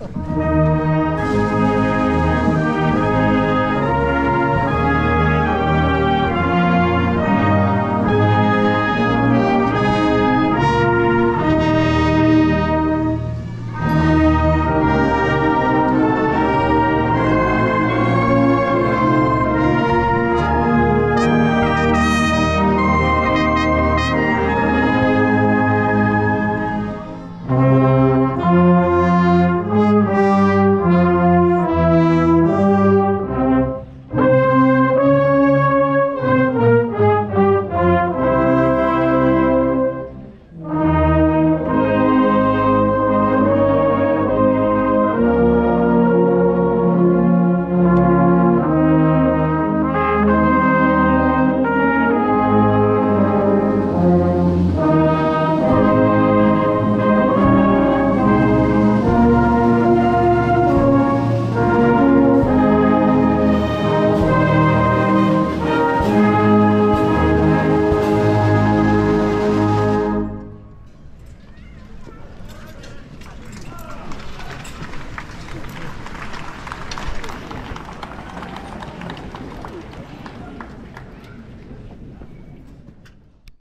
si